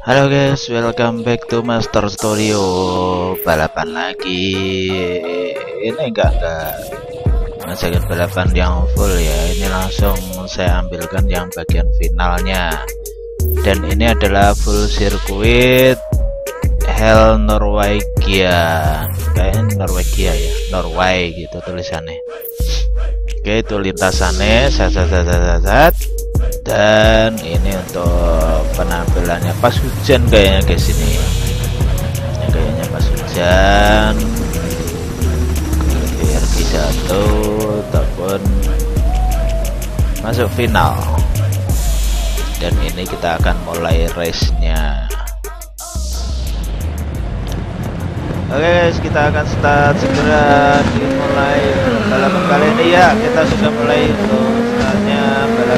Halo guys, welcome back to Master Studio. Balapan lagi. Ini enggak enggak. Masakan balapan yang full ya. Ini langsung saya ambilkan yang bagian finalnya. Dan ini adalah full sirkuit Hell Norwegia. Kayaknya Norwegia ya? Norway gitu tulisannya. Oke itu lintasannya. Zat zat zat zat zat dan ini untuk penampilannya. Pas hujan kayaknya guys ini. Kayaknya pas hujan. Biar jatuh ataupun masuk final. Dan ini kita akan mulai race nya Oke guys, kita akan start segera. Dimulai balapan kali ini. Ya. Kita sudah mulai untuk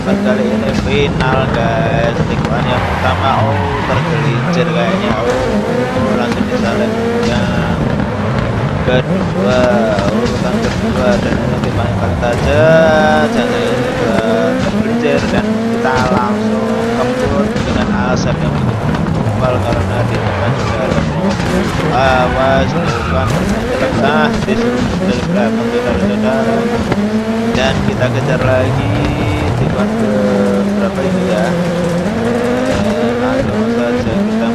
balapan kali ini. Final guys. Tikungan yang pertama, oh tergelincir kayaknya. Oh langsung disalin. Yang kedua, urutan kedua. Dan tikungan yang paling tajam. Jangan juga tergelincir dan kita langsung kebut dengan asap yang begitu tebal karena di depan juga ada awas bukan disuruh dari belakang saudara-saudara dan kita kejar lagi tikungan ke berapa ini ya langsung saja kita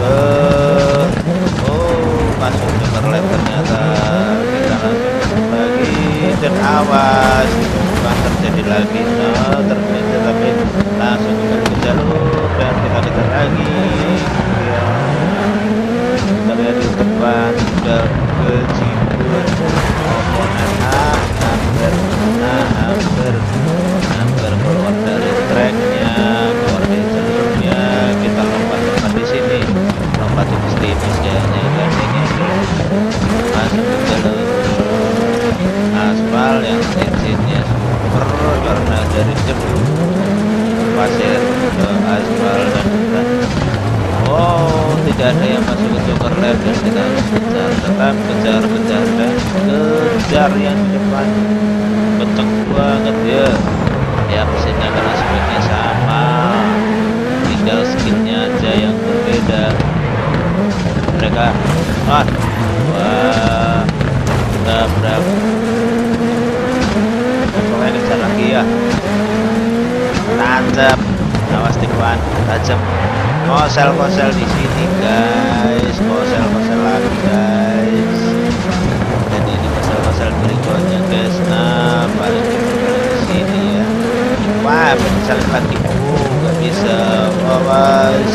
ke dari debu pasir ke aspal dan bukan oh tidak ada yang masuk ke joker lab dan kita harus kejar tetap kejar kejar dan kejar yang di depan. Kenceng banget ya. Ya mesinnya karena speknya sama. Tinggal skillnya aja yang berbeda. Mereka ah wah tabrak pokoknya kejar lagi ya tancap tikungan tajam kosel kosel di sini guys. Kosel kosel lagi guys. Jadi ini kosel kosel berikutnya guys. Nah paling di sini ya. Wah bisa lagi oh nggak bisa awas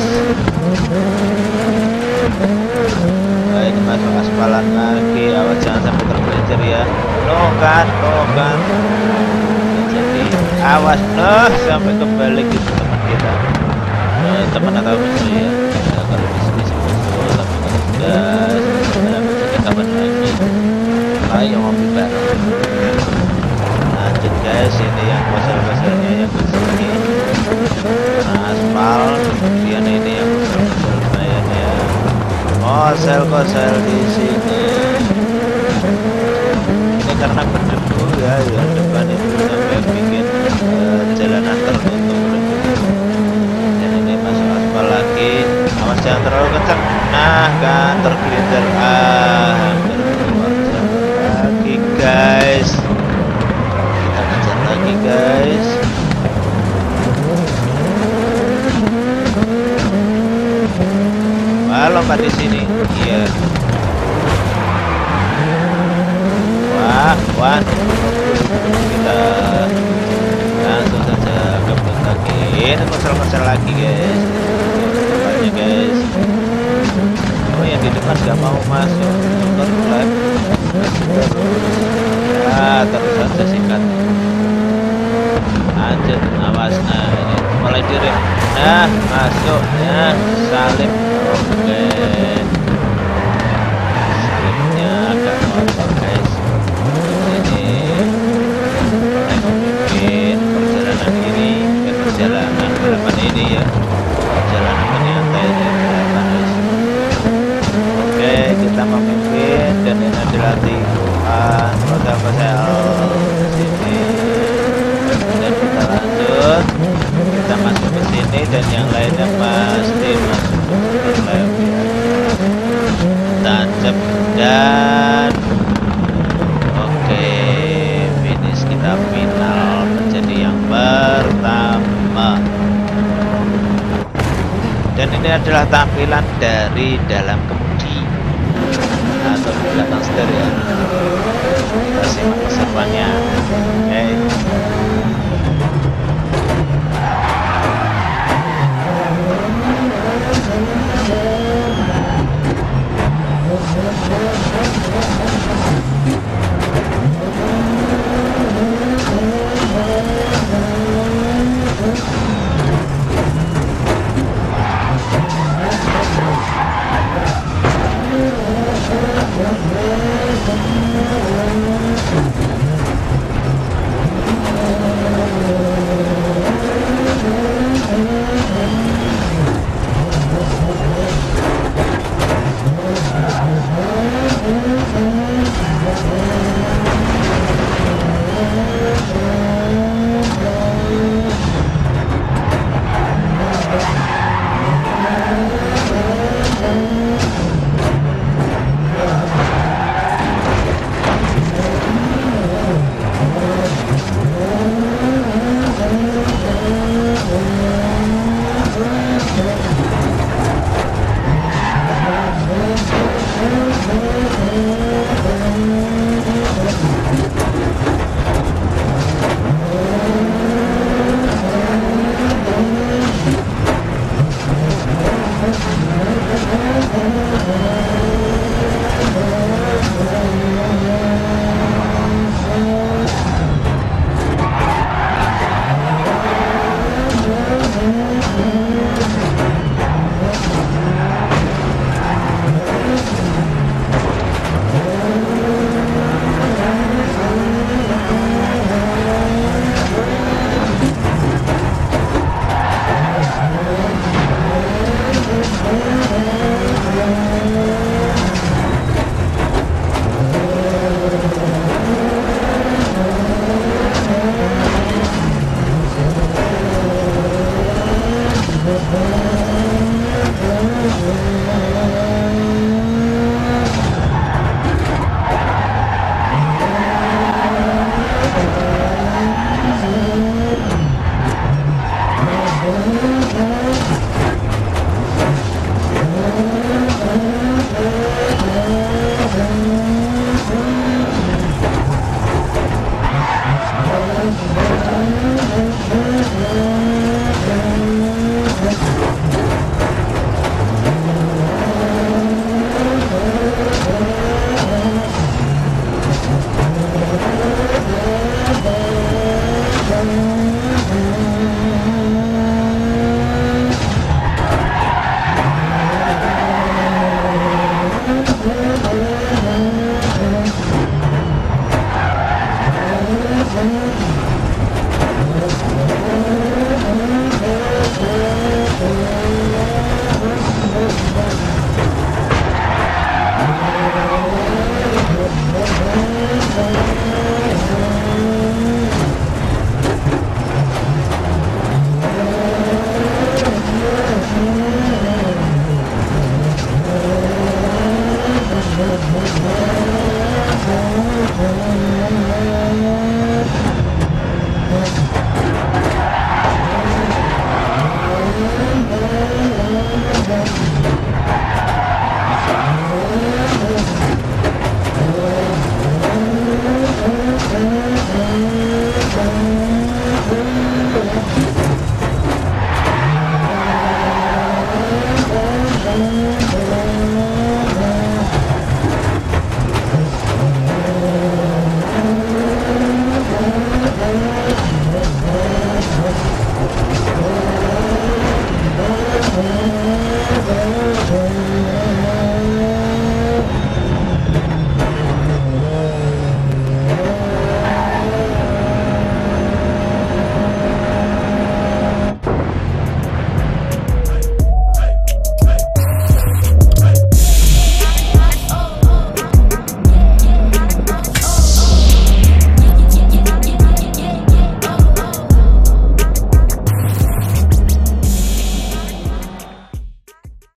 nah, ini masuk aspalan lagi. Awas jangan sampai tergelincir ya. Lo kan lo jadi awas. Loh sampai kembali gitu teman kita nah, teman atau ya nah, mobil bareng lanjut guys ini yang yang aspal kemudian ini ya kosel kosel di sini ini karena berdebu ya yang depan itu sampai bikin uh, jalanan tertutup dan ini masuk aspal lagi awas jangan terlalu kencang kan tergelincir ah lagi guys kita kejar lagi guys Wah, lompat di sini. Iya. Wah, wah. Kita langsung saja kebut lagi. Ini kosel-kosel lagi, guys. Depannya, guys. Di depan nggak mau masuk. Terus Ya, terus saja singkat. Lanjut, awas. Nah, ini mulai direm. Nah, masuk. Nah, salib. Oke. Salibnya agak kotor, guys. Ini mulai memimpin perjalanan ini ke perjalanan balapan ini ya. Perjalanan menyantai dari balapan, guys. Oke, kita memimpin dan ini adalah tikungan hotel pasel sini dan kita lanjut kita masuk ke sini dan yang lainnya pasti masuk dan oke finish kita final menjadi yang pertama dan ini adalah tampilan dari dalam